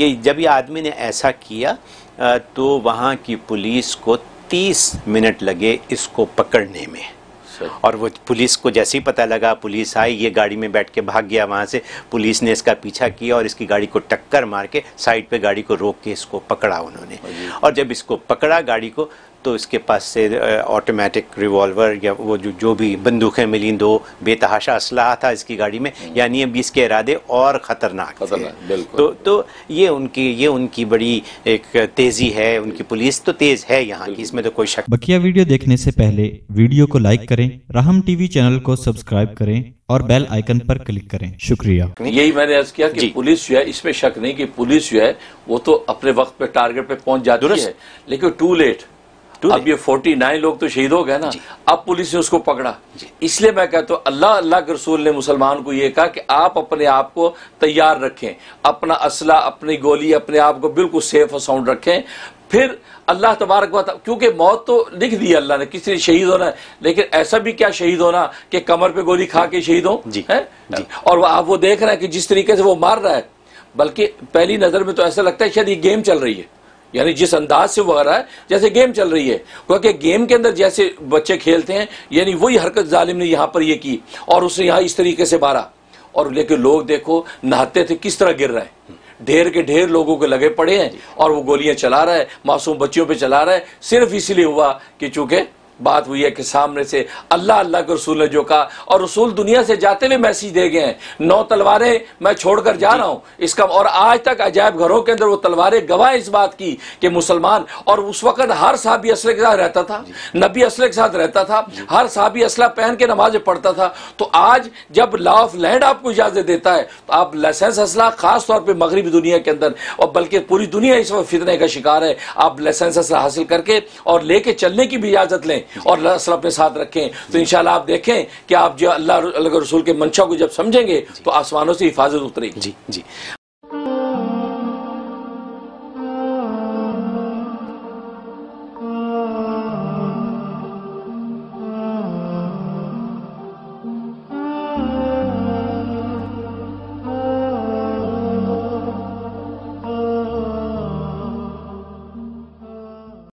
کہ جب یہ آدمی نے ایسا کیا تو وہاں کی پولیس کو تیس منٹ لگے اس کو پکڑنے میں۔ اور وہ پولیس کو جیسے ہی پتہ لگا پولیس آئی یہ گاڑی میں بیٹھ کے بھاگ گیا وہاں سے۔ پولیس نے اس کا پیچھا کیا اور اس کی گاڑی کو ٹکر مار کے سائڈ پہ گاڑی کو روک کے اس کو پکڑا انہوں نے۔ اور جب اس کو پکڑا گاڑی کو تو اس کے پاس سے آٹومیٹک ریوالور یا وہ جو جو بھی بندوقیں ملیں دو بے تحاشا اسلحہ تھا اس کی گاڑی میں یعنی اب اس کے ارادے اور خطرناک تھے۔ تو تو یہ ان کی یہ ان کی بڑی ایک تیزی ہے ان کی پولیس تو تیز ہے یہاں کی اس میں تو کوئی شک بکیا ویڈیو دیکھنے سے پہلے ویڈیو کو لائک کریں رحم ٹی وی چینل کو سبسکرائب کریں اور بیل آئیکن پر کلک کریں شکریہ یہی میں نے عرض کیا کہ جی۔ پولیس جو ہے اس میں شک نہیں کہ پولیس جو ہے وہ تو اپنے وقت پہ ٹارگٹ پہ پہنچ جاتی۔ ہے لیکن ٹو لیٹ اب یہ فورٹی نائن لوگ تو شہید ہو گئے نا اب پولیس نے اس کو پکڑا۔ اس لیے میں کہتا ہوں اللہ اللہ کے رسول نے مسلمان کو یہ کہا کہ آپ اپنے آپ کو تیار رکھیں اپنا اسلحہ اپنی گولی اپنے آپ کو بالکل سیف اور ساؤنڈ رکھیں۔ پھر اللہ تبارک و تعالی کیونکہ موت تو لکھ دی اللہ نے کسی نے شہید ہونا ہے لیکن ایسا بھی کیا شہید ہونا کہ کمر پہ گولی کھا کے شہید ہوں؟ جی، ہیں؟ اور وہ آپ وہ دیکھ رہے ہیں کہ جس طریقے سے وہ مار رہا ہے۔ بلکہ پہلی نظر میں تو ایسا لگتا ہے شاید یہ گیم چل رہی ہے۔ یعنی جس انداز سے وہ آ رہا ہے، جیسے گیم چل رہی ہے۔ کیونکہ گیم کے اندر جیسے بچے کھیلتے ہیں یعنی وہی حرکت ظالم نے یہاں پر یہ کی اور اس نے یہاں اس طریقے سے مارا۔ اور لیکن لوگ دیکھو، نہاتے تھے کس طرح گر رہے ہیں۔ ڈھیر کے ڈھیر لوگوں کے لگے پڑے ہیں اور وہ گولیاں چلا رہا ہے، معصوم بچیوں پہ چلا رہا ہے۔ صرف اس لیے ہوا کہ چونکہ بات ہوئی ہے کہ سامنے سے اللہ اللہ کے رسول نے جو کہا اور رسول دنیا سے جاتے ہوئے میسیج دے گئے ہیں۔ نو تلواریں میں چھوڑ کر جا رہا ہوں۔ اس کا اور آج تک عجائب گھروں کے اندر وہ تلواریں گواہ اس بات کی کہ مسلمان اور اس وقت ہر صحابی اسلحے کے ساتھ رہتا تھا۔ نبی اسلحے کے ساتھ رہتا تھا۔ ہر صحابی اسلحہ پہن کے نمازیں پڑھتا تھا۔ تو آج جب لا آف لینڈ آپ کو اجازت دیتا ہے تو آپ لائسنس اسلحہ خاص طور پہ مغربی دنیا کے اندر اور بلکہ پوری دنیا اس وقت فتنے کا شکار ہے۔ آپ لائسنس اسلحہ حاصل کر کے اور لے کے چلنے کی بھی اجازت لیں۔ اور اسلحہ اپنے ساتھ رکھیں۔ تو انشاءاللہ آپ دیکھیں کہ آپ جو اللہ اللہ رسول کے منشا کو جب سمجھیں گے تو آسمانوں سے حفاظت اترے گی۔ جی جی۔